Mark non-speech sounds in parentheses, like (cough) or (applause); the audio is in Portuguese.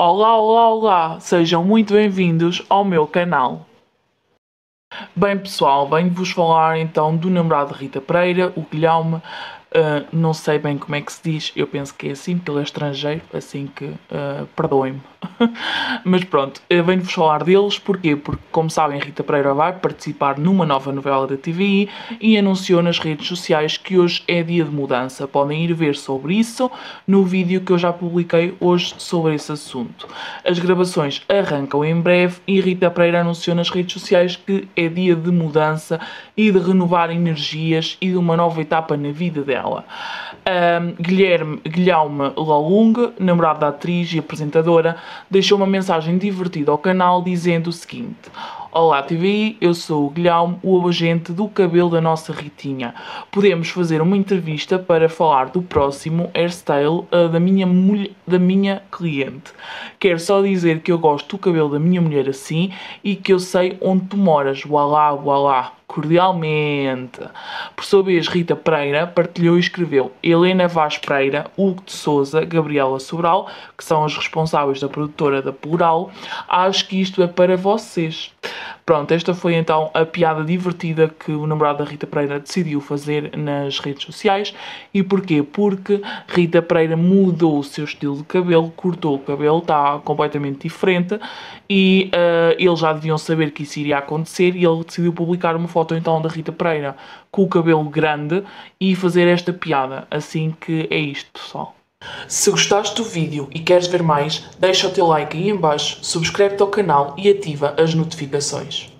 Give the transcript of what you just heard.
Olá, olá, olá! Sejam muito bem-vindos ao meu canal. Bem pessoal, venho-vos falar então do namorado de Rita Pereira, o Guilherme, Uh, não sei bem como é que se diz, eu penso que é assim, porque ele é estrangeiro, assim que uh, perdoem-me. (laughs) Mas pronto, venho-vos falar deles, porquê? Porque, como sabem, Rita Pereira vai participar numa nova novela da TVI e anunciou nas redes sociais que hoje é dia de mudança. Podem ir ver sobre isso no vídeo que eu já publiquei hoje sobre esse assunto. As gravações arrancam em breve e Rita Pereira anunciou nas redes sociais que é dia de mudança e de renovar energias e de uma nova etapa na vida dela dela. Um, Guilherme, Guilherme Lalung, namorado da atriz e apresentadora, deixou uma mensagem divertida ao canal dizendo o seguinte: Olá TVI, eu sou o Guilherme, o agente do cabelo da nossa Ritinha. Podemos fazer uma entrevista para falar do próximo hairstyle uh, da, minha da minha cliente. Quero só dizer que eu gosto do cabelo da minha mulher assim e que eu sei onde tu moras. Voilá, voilá cordialmente. Por sua vez, Rita Pereira partilhou e escreveu Helena Vaz Pereira, Hugo de Souza, Gabriela Sobral, que são os responsáveis da produtora da Plural, acho que isto é para vocês. Pronto, esta foi então a piada divertida que o namorado da Rita Pereira decidiu fazer nas redes sociais. E porquê? Porque Rita Pereira mudou o seu estilo de cabelo, cortou o cabelo, está completamente diferente e uh, eles já deviam saber que isso iria acontecer e ele decidiu publicar uma foto então da Rita Pereira com o cabelo grande e fazer esta piada. Assim que é isto, pessoal. Se gostaste do vídeo e queres ver mais, deixa o teu like aí em baixo, subscreve-te ao canal e ativa as notificações.